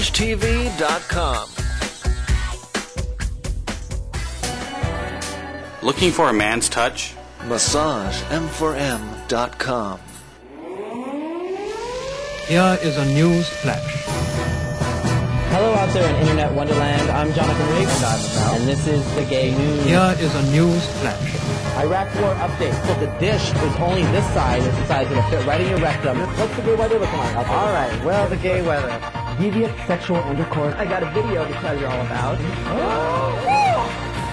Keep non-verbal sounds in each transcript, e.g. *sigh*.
VillageTV.com. Looking for a man's touch? MassageM4M.com. Here is a news flash. Hello out there in Internet Wonderland. I'm Jonathan Riggs. And I'm Mal. And this is the Gay News. Here is a news flash. Iraq War update. So the dish is only this size. It's the size that'll fit right in your rectum. What's the gay weather looking like? out? All right, well, the gay weather. Deviant sexual intercourse. I got a video to tell you all about.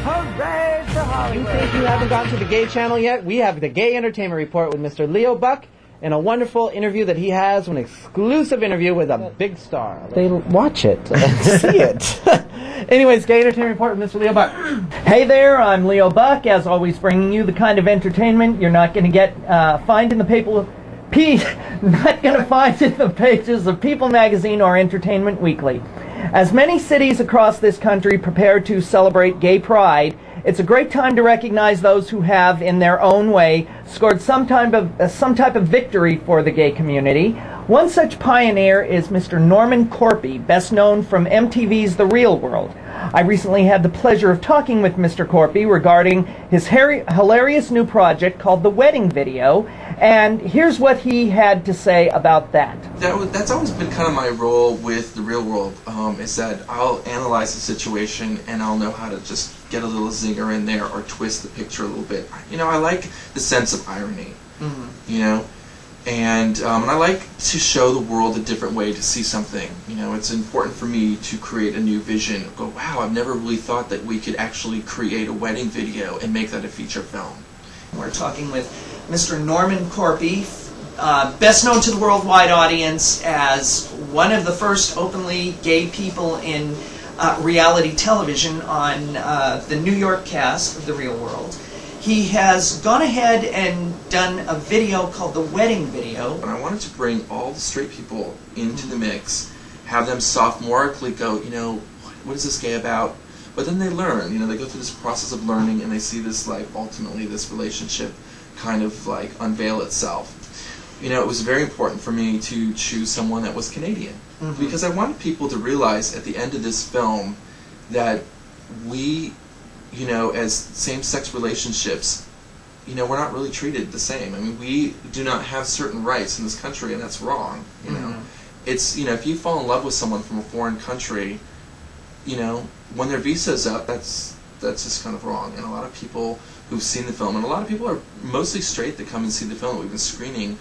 Hooray for Hollywood! You think you haven't gotten to the gay channel yet? We have the Gay Entertainment Report with Mr. Leo Buck and a wonderful interview that he has, an exclusive interview with a big star. They watch it, *laughs* see it. *laughs* Anyways, Gay Entertainment Report with Mr. Leo Buck. *clears throat* Hey there, I'm Leo Buck, as always bringing you the kind of entertainment you're not going to get uh, find in the paper, P, not going to find it in the pages of People Magazine or Entertainment Weekly. As many cities across this country prepare to celebrate Gay Pride, it's a great time to recognize those who have, in their own way, scored some type of uh, some type of victory for the gay community. One such pioneer is Mr. Norman Korpi, best known from MTV's The Real World. I recently had the pleasure of talking with Mr. Korpi regarding his hairy, hilarious new project called The Wedding Video, and here's what he had to say about that. that was, that's always been kind of my role with the real world um, is that I'll analyze the situation and I'll know how to just get a little zinger in there or twist the picture a little bit. You know, I like the sense of irony. You know, and um, and I like to show the world a different way to see something. You know, it's important for me to create a new vision. Go, wow, I've never really thought that we could actually create a wedding video and make that a feature film. We're talking with Mr. Norman Korpi, uh, best known to the worldwide audience as one of the first openly gay people in uh, reality television on uh, the New York cast of The Real World. He has gone ahead and done a video called The Wedding Video. And I wanted to bring all the straight people into the mix, have them sophomorically go, you know, what is this gay about? But then they learn, you know, they go through this process of learning and they see this, like, ultimately this relationship kind of, like, unveil itself. You know, it was very important for me to choose someone that was Canadian. Mm-hmm. Because I wanted people to realize at the end of this film that we, you know, as same sex relationships, you know, we're not really treated the same. I mean, we do not have certain rights in this country, and that's wrong. You know, mm-hmm. it's you know, if you fall in love with someone from a foreign country, you know, when their visa's up, that's that's just kind of wrong. And a lot of people who've seen the film, and a lot of people are mostly straight that come and see the film that we've been screening,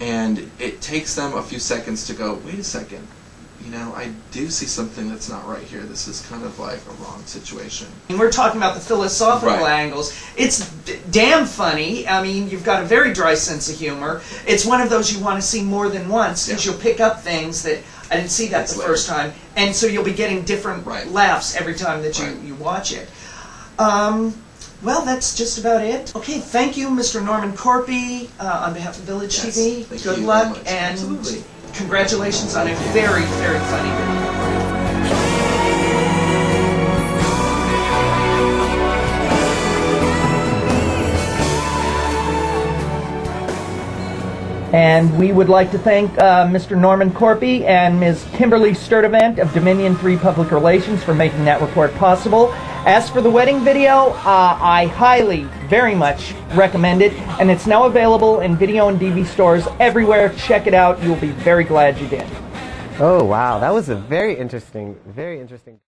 and it takes them a few seconds to go, wait a second, you know, I do see something that's not right here. This is kind of like a wrong situation. And we're talking about the philosophical Right. angles. It's d- damn funny. I mean, you've got a very dry sense of humor. It's one of those you want to see more than once because Yeah. you'll pick up things that I didn't see that That's the later. first time, and so you'll be getting different Right. laughs every time that you, Right. you watch it. Um, well, that's just about it. Okay, thank you, Mr. Norman Korpi, uh, on behalf of Village Yes, TV. Good luck and Absolutely. Congratulations on a very, very funny video. And we would like to thank uh, Mr. Norman Korpi and Ms. Kimberly Sturdivant of Dominion 3 Public Relations for making that report possible. As for the wedding video, uh, I highly, very much recommend it, and it's now available in video and DV stores everywhere. Check it out. You'll be very glad you did. Oh, wow. That was a very interesting, very interesting.